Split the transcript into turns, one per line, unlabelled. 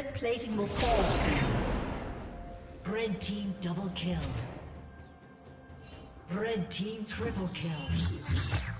Turret plating will fall soon. Red team double kill. Red team triple kill.